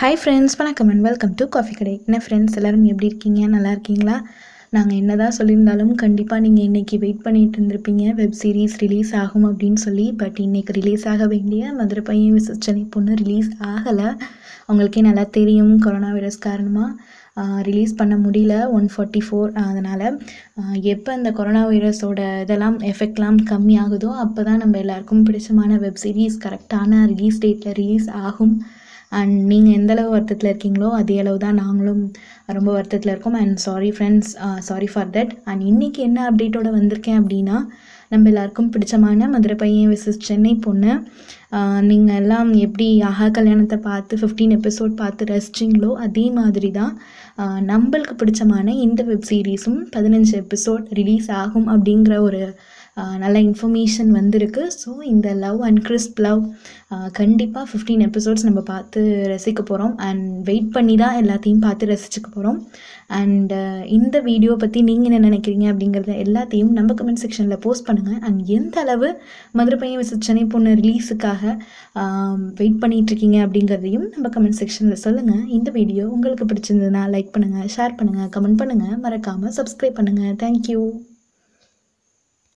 Hi friends வணக்கம் and welcome to coffee கடை என்ன ஃப்ரெண்ட்ஸ் எல்லோரும் எப்படி இருக்கீங்க? நல்லா இருக்கீங்களா? நாங்கள் என்ன தான் சொல்லியிருந்தாலும் கண்டிப்பாக நீங்கள் இன்றைக்கி வெயிட் பண்ணிகிட்டு இருந்திருப்பீங்க. வெப் சீரிஸ் ரிலீஸ் ஆகும் அப்படின்னு சொல்லி பட் இன்றைக்கி ரிலீஸ் ஆக வேண்டிய மதுரை பையன் விசச்சனை பொண்ணு ரிலீஸ் ஆகலை. அவங்களுக்கே நல்லா தெரியும் கொரோனா வைரஸ் காரணமாக ரிலீஸ் பண்ண முடியல ஒன் ஃபார்ட்டி ஃபோர் அதனால் எப்போ அந்த கொரோனா வைரஸோட இதெல்லாம் எஃபெக்ட்லாம் கம்மி ஆகுதோ அப்போ தான் நம்ம எல்லாருக்கும் பிடிச்சமான வெப் சீரிஸ் கரெக்டான ரிலீஸ் டேட்டில் ரிலீஸ் ஆகும். அண்ட் நீங்கள் எந்த அளவு வருத்தத்தில் இருக்கீங்களோ அதே அளவு தான் நாங்களும் ரொம்ப வருத்தத்தில் இருக்கோம். And sorry friends sorry for that and இன்றைக்கி என்ன அப்டேட்டோட வந்திருக்கேன் அப்படின்னா நம்ம எல்லாருக்கும் பிடிச்சமான மதுரை பையன் விசஸ் சென்னை பொண்ணு. Uh, நீங்கள் எல்லாம் எப்படி ஆஹா கல்யாணத்தை பார்த்து ஃபிஃப்டீன் எபிசோட் பார்த்து ரசிச்சிங்களோ அதே மாதிரி தான் uh, நம்மளுக்கு பிடிச்சமான இந்த வெப் சீரீஸும் பதினஞ்சு எபிசோட் ரிலீஸ் ஆகும் அப்படிங்கிற ஒரு நல்ல இன்ஃபர்மேஷன் வந்திருக்கு. ஸோ இந்த லவ் அண்ட் கிறிஸ்ப் லவ் கண்டிப்பாக ஃபிஃப்டீன் எபிசோட்ஸ் நம்ம பார்த்து ரசிக்க போகிறோம் அண்ட் வெயிட் பண்ணி தான் எல்லாத்தையும் பார்த்து ரசிச்சுக்க போகிறோம் அண்ட் இந்த வீடியோ பற்றி நீங்கள் என்ன நினைக்கிறீங்க அப்படிங்கிறத எல்லாத்தையும் நம்ம கமெண்ட் செக்ஷனில் போஸ்ட் பண்ணுங்கள் அண்ட் எந்த அளவு மதுரை பையன் சென்னை பொண்ணு ரிலீஸுக்காக வெயிட் பண்ணிகிட்ருக்கீங்க அப்படிங்கிறதையும் நம்ம கமெண்ட் செக்ஷனில் சொல்லுங்கள் இந்த வீடியோ உங்களுக்கு பிடிச்சிருந்ததுன்னா லைக் பண்ணுங்கள் ஷேர் பண்ணுங்கள் கமெண்ட் பண்ணுங்கள் மறக்காமல் சப்ஸ்கிரைப் பண்ணுங்கள் தேங்க்யூ